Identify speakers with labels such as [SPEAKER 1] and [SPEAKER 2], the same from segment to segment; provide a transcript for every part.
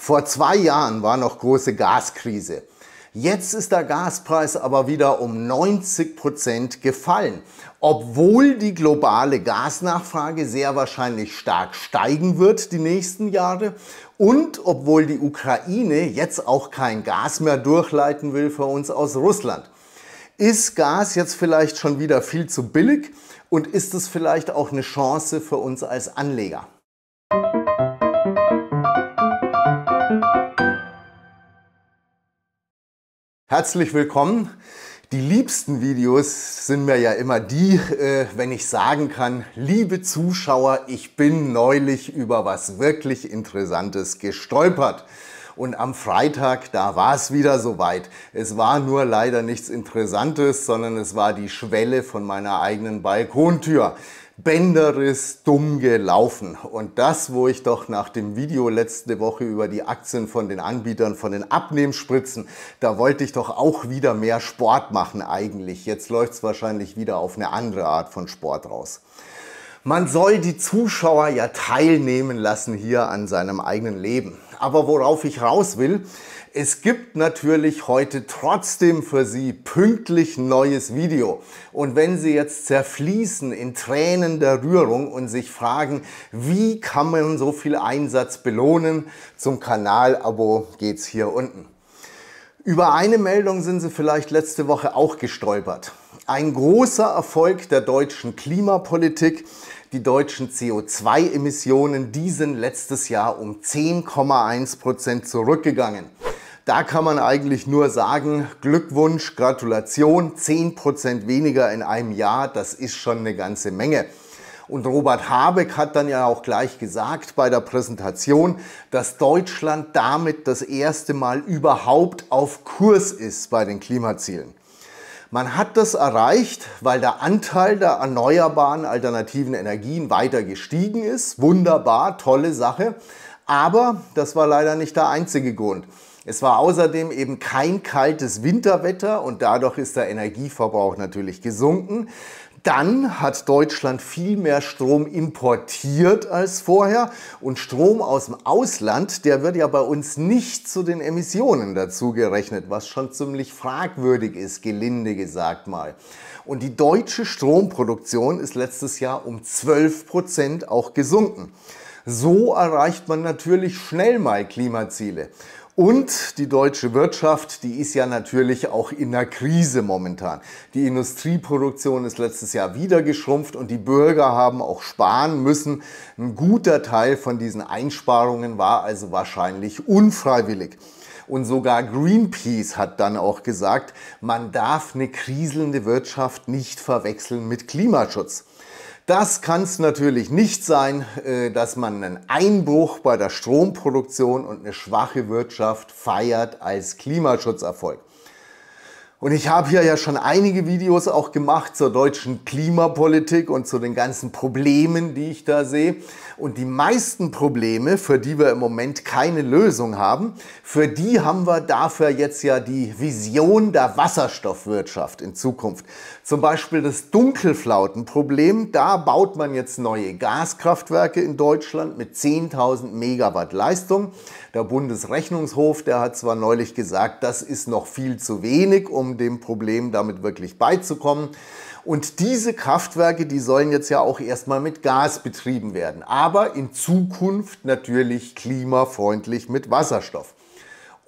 [SPEAKER 1] Vor zwei Jahren war noch große Gaskrise. Jetzt ist der Gaspreis aber wieder um 90 Prozent gefallen, obwohl die globale Gasnachfrage sehr wahrscheinlich stark steigen wird die nächsten Jahre und obwohl die Ukraine jetzt auch kein Gas mehr durchleiten will für uns aus Russland. Ist Gas jetzt vielleicht schon wieder viel zu billig und ist es vielleicht auch eine Chance für uns als Anleger? Herzlich willkommen. Die liebsten Videos sind mir ja immer die, äh, wenn ich sagen kann, liebe Zuschauer, ich bin neulich über was wirklich Interessantes gestolpert. Und am Freitag, da war es wieder soweit. Es war nur leider nichts Interessantes, sondern es war die Schwelle von meiner eigenen Balkontür. Bänderriss dumm gelaufen. Und das, wo ich doch nach dem Video letzte Woche über die Aktien von den Anbietern von den Abnehmspritzen, da wollte ich doch auch wieder mehr Sport machen eigentlich. Jetzt läuft es wahrscheinlich wieder auf eine andere Art von Sport raus. Man soll die Zuschauer ja teilnehmen lassen hier an seinem eigenen Leben. Aber worauf ich raus will, es gibt natürlich heute trotzdem für Sie pünktlich neues Video. Und wenn Sie jetzt zerfließen in Tränen der Rührung und sich fragen, wie kann man so viel Einsatz belohnen, zum Kanalabo geht's hier unten. Über eine Meldung sind Sie vielleicht letzte Woche auch gestolpert. Ein großer Erfolg der deutschen Klimapolitik. Die deutschen CO2-Emissionen, die sind letztes Jahr um 10,1 Prozent zurückgegangen. Da kann man eigentlich nur sagen, Glückwunsch, Gratulation, 10% weniger in einem Jahr, das ist schon eine ganze Menge. Und Robert Habeck hat dann ja auch gleich gesagt bei der Präsentation, dass Deutschland damit das erste Mal überhaupt auf Kurs ist bei den Klimazielen. Man hat das erreicht, weil der Anteil der erneuerbaren alternativen Energien weiter gestiegen ist. Wunderbar, tolle Sache. Aber das war leider nicht der einzige Grund. Es war außerdem eben kein kaltes Winterwetter und dadurch ist der Energieverbrauch natürlich gesunken. Dann hat Deutschland viel mehr Strom importiert als vorher und Strom aus dem Ausland, der wird ja bei uns nicht zu den Emissionen dazu gerechnet, was schon ziemlich fragwürdig ist, gelinde gesagt mal. Und die deutsche Stromproduktion ist letztes Jahr um 12 Prozent auch gesunken. So erreicht man natürlich schnell mal Klimaziele. Und die deutsche Wirtschaft, die ist ja natürlich auch in einer Krise momentan. Die Industrieproduktion ist letztes Jahr wieder geschrumpft und die Bürger haben auch sparen müssen. Ein guter Teil von diesen Einsparungen war also wahrscheinlich unfreiwillig. Und sogar Greenpeace hat dann auch gesagt, man darf eine kriselnde Wirtschaft nicht verwechseln mit Klimaschutz. Das kann es natürlich nicht sein, äh, dass man einen Einbruch bei der Stromproduktion und eine schwache Wirtschaft feiert als Klimaschutzerfolg. Und ich habe hier ja schon einige Videos auch gemacht zur deutschen Klimapolitik und zu den ganzen Problemen, die ich da sehe. Und die meisten Probleme, für die wir im Moment keine Lösung haben, für die haben wir dafür jetzt ja die Vision der Wasserstoffwirtschaft in Zukunft. Zum Beispiel das Dunkelflautenproblem. Da baut man jetzt neue Gaskraftwerke in Deutschland mit 10.000 Megawatt Leistung. Der Bundesrechnungshof, der hat zwar neulich gesagt, das ist noch viel zu wenig, um dem Problem damit wirklich beizukommen. Und diese Kraftwerke, die sollen jetzt ja auch erstmal mit Gas betrieben werden, aber in Zukunft natürlich klimafreundlich mit Wasserstoff.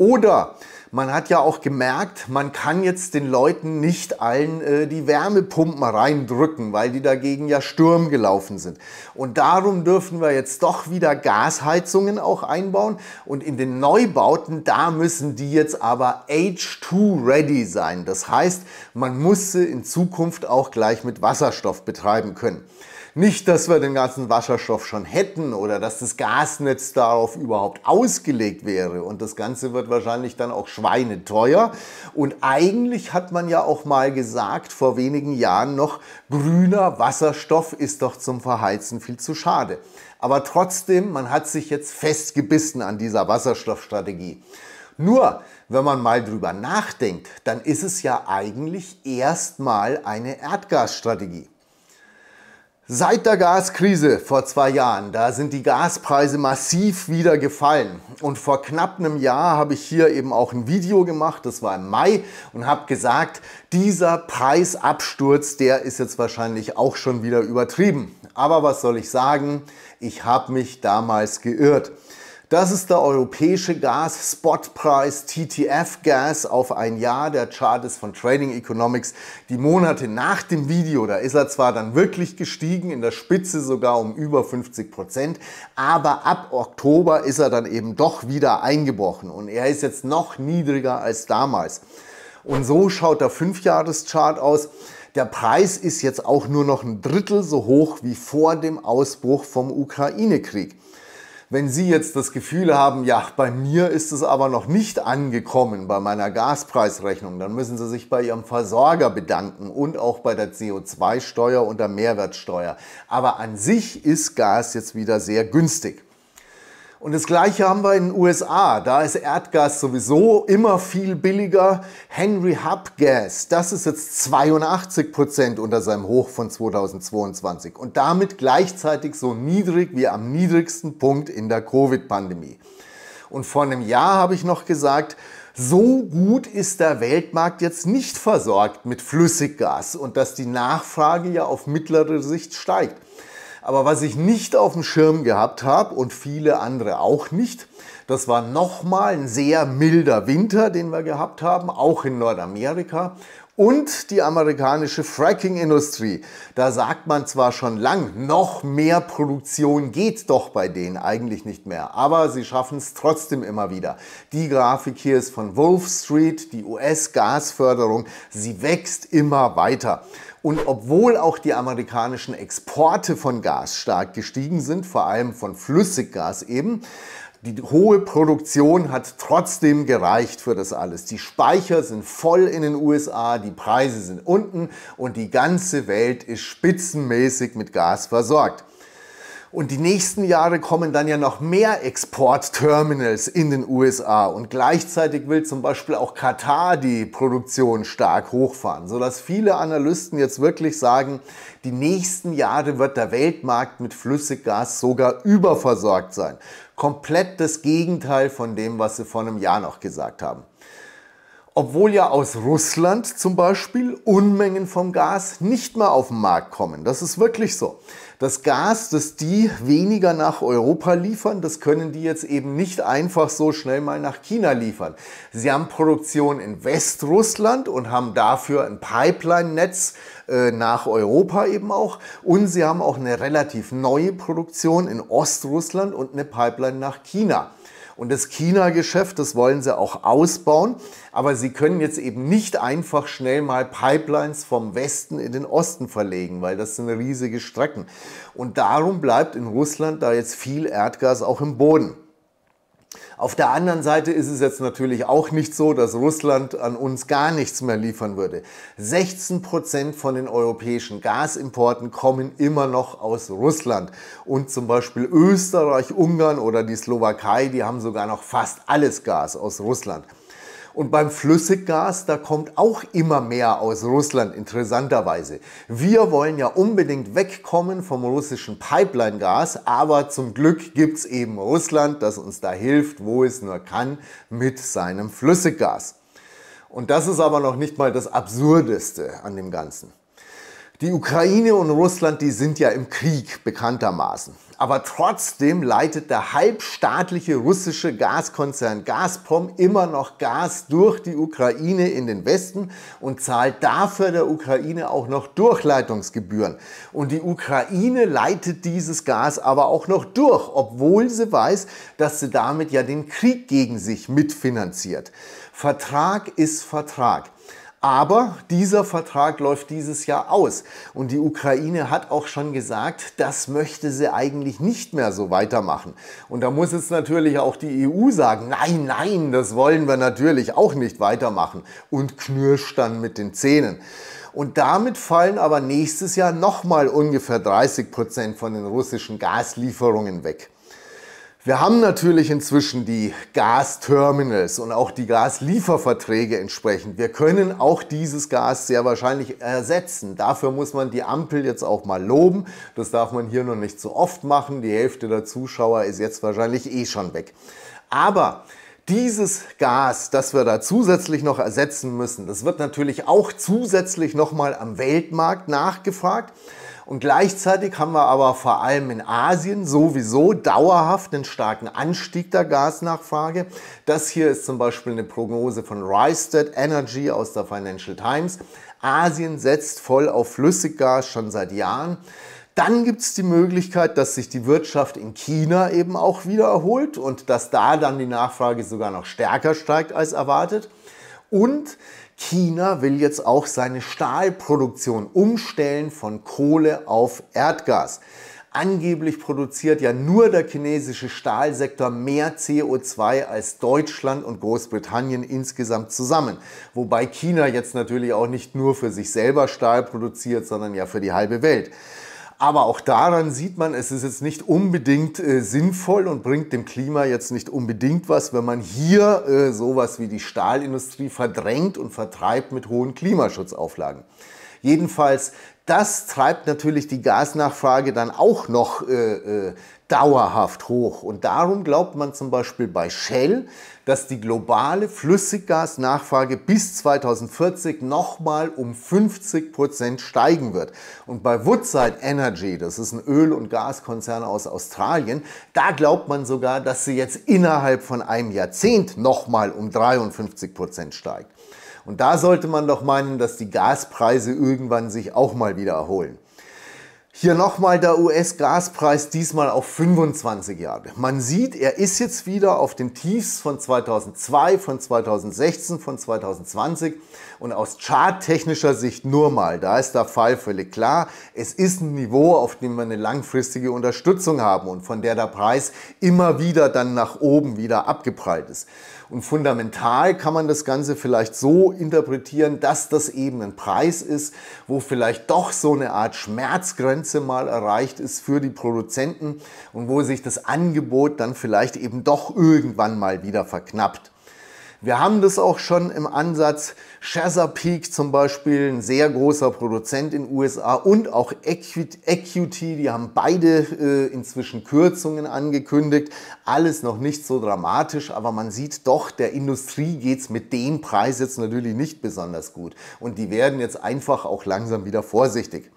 [SPEAKER 1] Oder man hat ja auch gemerkt, man kann jetzt den Leuten nicht allen äh, die Wärmepumpen reindrücken, weil die dagegen ja Sturm gelaufen sind. Und darum dürfen wir jetzt doch wieder Gasheizungen auch einbauen. Und in den Neubauten, da müssen die jetzt aber H2-ready sein. Das heißt, man muss sie in Zukunft auch gleich mit Wasserstoff betreiben können. Nicht, dass wir den ganzen Wasserstoff schon hätten oder dass das Gasnetz darauf überhaupt ausgelegt wäre. Und das Ganze wird wahrscheinlich dann auch schweineteuer. Und eigentlich hat man ja auch mal gesagt, vor wenigen Jahren noch, grüner Wasserstoff ist doch zum Verheizen viel zu schade. Aber trotzdem, man hat sich jetzt festgebissen an dieser Wasserstoffstrategie. Nur, wenn man mal drüber nachdenkt, dann ist es ja eigentlich erstmal eine Erdgasstrategie. Seit der Gaskrise vor zwei Jahren, da sind die Gaspreise massiv wieder gefallen. Und vor knapp einem Jahr habe ich hier eben auch ein Video gemacht, das war im Mai, und habe gesagt, dieser Preisabsturz, der ist jetzt wahrscheinlich auch schon wieder übertrieben. Aber was soll ich sagen? Ich habe mich damals geirrt. Das ist der europäische Gas-Spotpreis TTF-Gas auf ein Jahr. Der Chart ist von Trading Economics. Die Monate nach dem Video, da ist er zwar dann wirklich gestiegen, in der Spitze sogar um über 50 Prozent, aber ab Oktober ist er dann eben doch wieder eingebrochen und er ist jetzt noch niedriger als damals. Und so schaut der 5-Jahres-Chart aus. Der Preis ist jetzt auch nur noch ein Drittel so hoch wie vor dem Ausbruch vom Ukraine-Krieg. Wenn Sie jetzt das Gefühl haben, ja, bei mir ist es aber noch nicht angekommen bei meiner Gaspreisrechnung, dann müssen Sie sich bei Ihrem Versorger bedanken und auch bei der CO2-Steuer und der Mehrwertsteuer. Aber an sich ist Gas jetzt wieder sehr günstig. Und das gleiche haben wir in den USA. Da ist Erdgas sowieso immer viel billiger. Henry Hub Gas, das ist jetzt 82 Prozent unter seinem Hoch von 2022 und damit gleichzeitig so niedrig wie am niedrigsten Punkt in der Covid-Pandemie. Und vor einem Jahr habe ich noch gesagt, so gut ist der Weltmarkt jetzt nicht versorgt mit Flüssiggas und dass die Nachfrage ja auf mittlere Sicht steigt. Aber was ich nicht auf dem Schirm gehabt habe und viele andere auch nicht, das war nochmal ein sehr milder Winter, den wir gehabt haben, auch in Nordamerika. Und die amerikanische Fracking-Industrie. Da sagt man zwar schon lang, noch mehr Produktion geht doch bei denen eigentlich nicht mehr. Aber sie schaffen es trotzdem immer wieder. Die Grafik hier ist von Wolf Street, die US-Gasförderung. Sie wächst immer weiter. Und obwohl auch die amerikanischen Exporte von Gas stark gestiegen sind, vor allem von Flüssiggas eben, die hohe Produktion hat trotzdem gereicht für das alles. Die Speicher sind voll in den USA, die Preise sind unten und die ganze Welt ist spitzenmäßig mit Gas versorgt. Und die nächsten Jahre kommen dann ja noch mehr Exportterminals in den USA. Und gleichzeitig will zum Beispiel auch Katar die Produktion stark hochfahren, sodass viele Analysten jetzt wirklich sagen, die nächsten Jahre wird der Weltmarkt mit Flüssiggas sogar überversorgt sein. Komplett das Gegenteil von dem, was sie vor einem Jahr noch gesagt haben. Obwohl ja aus Russland zum Beispiel Unmengen vom Gas nicht mehr auf den Markt kommen. Das ist wirklich so. Das Gas, das die weniger nach Europa liefern, das können die jetzt eben nicht einfach so schnell mal nach China liefern. Sie haben Produktion in Westrussland und haben dafür ein Pipeline-Netz äh, nach Europa eben auch. Und sie haben auch eine relativ neue Produktion in Ostrussland und eine Pipeline nach China. Und das China-Geschäft, das wollen sie auch ausbauen. Aber sie können jetzt eben nicht einfach schnell mal Pipelines vom Westen in den Osten verlegen, weil das sind riesige Strecken. Und darum bleibt in Russland da jetzt viel Erdgas auch im Boden. Auf der anderen Seite ist es jetzt natürlich auch nicht so, dass Russland an uns gar nichts mehr liefern würde. 16 Prozent von den europäischen Gasimporten kommen immer noch aus Russland. Und zum Beispiel Österreich, Ungarn oder die Slowakei, die haben sogar noch fast alles Gas aus Russland. Und beim Flüssiggas, da kommt auch immer mehr aus Russland, interessanterweise. Wir wollen ja unbedingt wegkommen vom russischen Pipeline-Gas, aber zum Glück gibt es eben Russland, das uns da hilft, wo es nur kann, mit seinem Flüssiggas. Und das ist aber noch nicht mal das Absurdeste an dem Ganzen. Die Ukraine und Russland, die sind ja im Krieg bekanntermaßen. Aber trotzdem leitet der halbstaatliche russische Gaskonzern Gazprom immer noch Gas durch die Ukraine in den Westen und zahlt dafür der Ukraine auch noch Durchleitungsgebühren. Und die Ukraine leitet dieses Gas aber auch noch durch, obwohl sie weiß, dass sie damit ja den Krieg gegen sich mitfinanziert. Vertrag ist Vertrag. Aber dieser Vertrag läuft dieses Jahr aus und die Ukraine hat auch schon gesagt, das möchte sie eigentlich nicht mehr so weitermachen. Und da muss jetzt natürlich auch die EU sagen, nein, nein, das wollen wir natürlich auch nicht weitermachen und knirscht dann mit den Zähnen. Und damit fallen aber nächstes Jahr nochmal ungefähr 30 Prozent von den russischen Gaslieferungen weg. Wir haben natürlich inzwischen die Gasterminals und auch die Gaslieferverträge entsprechend. Wir können auch dieses Gas sehr wahrscheinlich ersetzen. Dafür muss man die Ampel jetzt auch mal loben. Das darf man hier noch nicht so oft machen. Die Hälfte der Zuschauer ist jetzt wahrscheinlich eh schon weg. Aber dieses Gas, das wir da zusätzlich noch ersetzen müssen, das wird natürlich auch zusätzlich nochmal am Weltmarkt nachgefragt. Und gleichzeitig haben wir aber vor allem in Asien sowieso dauerhaft einen starken Anstieg der Gasnachfrage. Das hier ist zum Beispiel eine Prognose von Rystad Energy aus der Financial Times. Asien setzt voll auf Flüssiggas schon seit Jahren. Dann gibt es die Möglichkeit, dass sich die Wirtschaft in China eben auch wieder erholt und dass da dann die Nachfrage sogar noch stärker steigt als erwartet. Und China will jetzt auch seine Stahlproduktion umstellen von Kohle auf Erdgas. Angeblich produziert ja nur der chinesische Stahlsektor mehr CO2 als Deutschland und Großbritannien insgesamt zusammen. Wobei China jetzt natürlich auch nicht nur für sich selber Stahl produziert, sondern ja für die halbe Welt. Aber auch daran sieht man, es ist jetzt nicht unbedingt äh, sinnvoll und bringt dem Klima jetzt nicht unbedingt was, wenn man hier äh, sowas wie die Stahlindustrie verdrängt und vertreibt mit hohen Klimaschutzauflagen. Jedenfalls, das treibt natürlich die Gasnachfrage dann auch noch äh, äh, dauerhaft hoch. Und darum glaubt man zum Beispiel bei Shell, dass die globale Flüssiggasnachfrage bis 2040 nochmal um 50 Prozent steigen wird. Und bei Woodside Energy, das ist ein Öl- und Gaskonzern aus Australien, da glaubt man sogar, dass sie jetzt innerhalb von einem Jahrzehnt nochmal um 53 Prozent steigt. Und da sollte man doch meinen, dass die Gaspreise irgendwann sich auch mal wieder erholen. Hier nochmal der US-Gaspreis, diesmal auf 25 Jahre. Man sieht, er ist jetzt wieder auf den Tiefs von 2002, von 2016, von 2020 und aus charttechnischer Sicht nur mal. Da ist der Fall völlig klar. Es ist ein Niveau, auf dem wir eine langfristige Unterstützung haben und von der der Preis immer wieder dann nach oben wieder abgeprallt ist. Und fundamental kann man das Ganze vielleicht so interpretieren, dass das eben ein Preis ist, wo vielleicht doch so eine Art Schmerzgrenze mal erreicht ist für die Produzenten und wo sich das Angebot dann vielleicht eben doch irgendwann mal wieder verknappt. Wir haben das auch schon im Ansatz. Chesapeake zum Beispiel, ein sehr großer Produzent in den USA und auch EQT, die haben beide äh, inzwischen Kürzungen angekündigt. Alles noch nicht so dramatisch, aber man sieht doch, der Industrie geht es mit dem Preis jetzt natürlich nicht besonders gut. Und die werden jetzt einfach auch langsam wieder vorsichtig.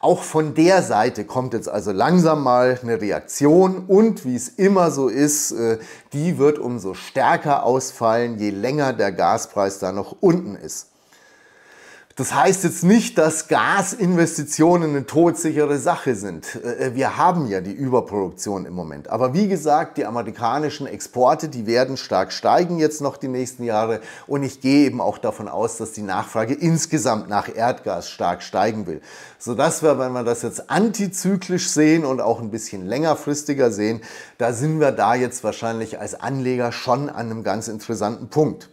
[SPEAKER 1] Auch von der Seite kommt jetzt also langsam mal eine Reaktion und wie es immer so ist, äh, die wird umso stärker ausfallen, je länger der Gaspreis da noch unten ist. Das heißt jetzt nicht, dass Gasinvestitionen eine todsichere Sache sind. Äh, wir haben ja die Überproduktion im Moment. Aber wie gesagt, die amerikanischen Exporte, die werden stark steigen jetzt noch die nächsten Jahre. Und ich gehe eben auch davon aus, dass die Nachfrage insgesamt nach Erdgas stark steigen will. Sodass wir, wenn wir das jetzt antizyklisch sehen und auch ein bisschen längerfristiger sehen, da sind wir da jetzt wahrscheinlich als Anleger schon an einem ganz interessanten Punkt.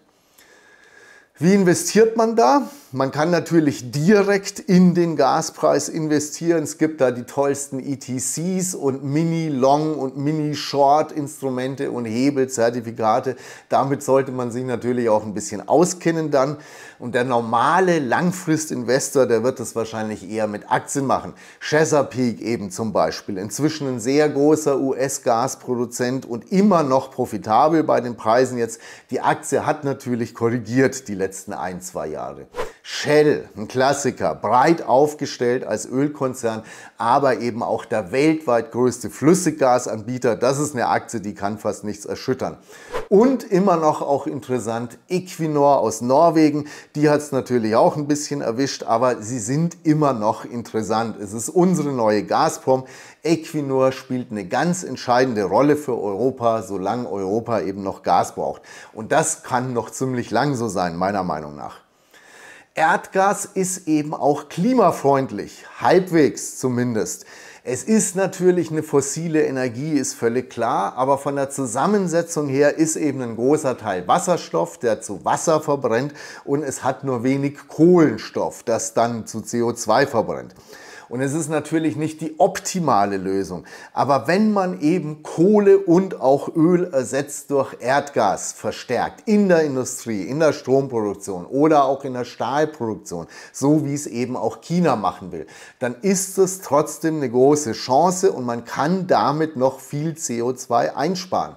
[SPEAKER 1] Wie investiert man da? Man kann natürlich direkt in den Gaspreis investieren. Es gibt da die tollsten ETCs und Mini-Long und Mini-Short-Instrumente und Hebelzertifikate. Damit sollte man sich natürlich auch ein bisschen auskennen dann. Und der normale Langfrist-Investor, der wird das wahrscheinlich eher mit Aktien machen. Chesapeake eben zum Beispiel. Inzwischen ein sehr großer US-Gasproduzent und immer noch profitabel bei den Preisen jetzt. Die Aktie hat natürlich korrigiert die letzten ein, zwei Jahre. Shell, ein Klassiker, breit aufgestellt als Ölkonzern, aber eben auch der weltweit größte Flüssiggasanbieter. Das ist eine Aktie, die kann fast nichts erschüttern. Und immer noch auch interessant, Equinor aus Norwegen, die hat es natürlich auch ein bisschen erwischt, aber sie sind immer noch interessant. Es ist unsere neue Gazprom. Equinor spielt eine ganz entscheidende Rolle für Europa, solange Europa eben noch Gas braucht. Und das kann noch ziemlich lang so sein, meiner Meinung nach. Erdgas ist eben auch klimafreundlich, halbwegs zumindest. Es ist natürlich eine fossile Energie, ist völlig klar, aber von der Zusammensetzung her ist eben ein großer Teil Wasserstoff, der zu Wasser verbrennt und es hat nur wenig Kohlenstoff, das dann zu CO2 verbrennt. Und es ist natürlich nicht die optimale Lösung. Aber wenn man eben Kohle und auch Öl ersetzt durch Erdgas verstärkt in der Industrie, in der Stromproduktion oder auch in der Stahlproduktion, so wie es eben auch China machen will, dann ist es trotzdem eine große Chance und man kann damit noch viel CO2 einsparen.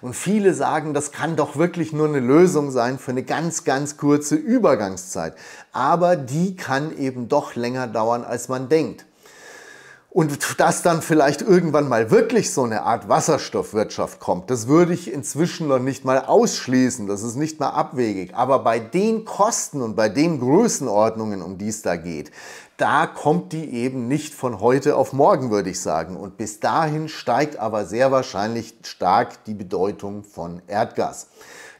[SPEAKER 1] Und viele sagen, das kann doch wirklich nur eine Lösung sein für eine ganz, ganz kurze Übergangszeit. Aber die kann eben doch länger dauern, als man denkt. Und dass dann vielleicht irgendwann mal wirklich so eine Art Wasserstoffwirtschaft kommt, das würde ich inzwischen noch nicht mal ausschließen. Das ist nicht mal abwegig. Aber bei den Kosten und bei den Größenordnungen, um die es da geht, da kommt die eben nicht von heute auf morgen, würde ich sagen. Und bis dahin steigt aber sehr wahrscheinlich stark die Bedeutung von Erdgas.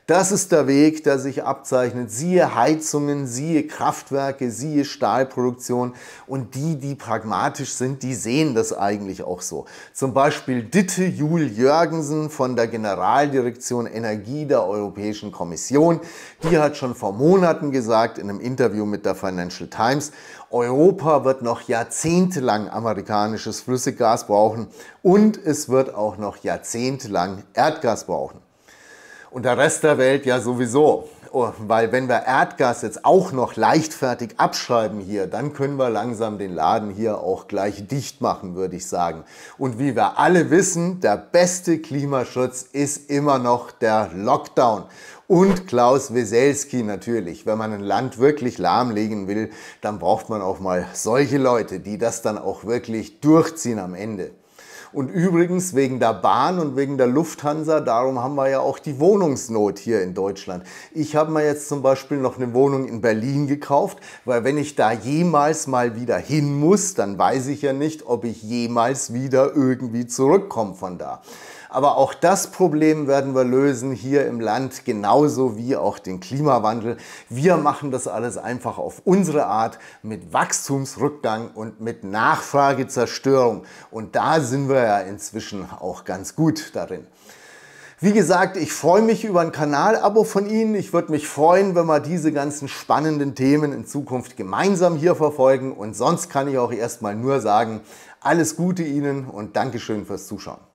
[SPEAKER 1] Das ist der Weg, der sich abzeichnet. Siehe Heizungen, siehe Kraftwerke, siehe Stahlproduktion. Und die, die pragmatisch sind, die sehen das eigentlich auch so. Zum Beispiel Ditte Jul Jörgensen von der Generaldirektion Energie der Europäischen Kommission. Die hat schon vor Monaten gesagt in einem Interview mit der Financial Times, Europa wird noch jahrzehntelang amerikanisches Flüssiggas brauchen und es wird auch noch jahrzehntelang Erdgas brauchen und der Rest der Welt ja sowieso. Oh, weil wenn wir Erdgas jetzt auch noch leichtfertig abschreiben hier, dann können wir langsam den Laden hier auch gleich dicht machen, würde ich sagen. Und wie wir alle wissen, der beste Klimaschutz ist immer noch der Lockdown. Und Klaus Weselski natürlich. Wenn man ein Land wirklich lahmlegen will, dann braucht man auch mal solche Leute, die das dann auch wirklich durchziehen am Ende. Und übrigens wegen der Bahn und wegen der Lufthansa, darum haben wir ja auch die Wohnungsnot hier in Deutschland. Ich habe mir jetzt zum Beispiel noch eine Wohnung in Berlin gekauft, weil wenn ich da jemals mal wieder hin muss, dann weiß ich ja nicht, ob ich jemals wieder irgendwie zurückkomme von da. Aber auch das Problem werden wir lösen hier im Land, genauso wie auch den Klimawandel. Wir machen das alles einfach auf unsere Art mit Wachstumsrückgang und mit Nachfragezerstörung. Und da sind wir ja inzwischen auch ganz gut darin. Wie gesagt, ich freue mich über ein Kanalabo von Ihnen. Ich würde mich freuen, wenn wir diese ganzen spannenden Themen in Zukunft gemeinsam hier verfolgen. Und sonst kann ich auch erstmal nur sagen, alles Gute Ihnen und Dankeschön fürs Zuschauen.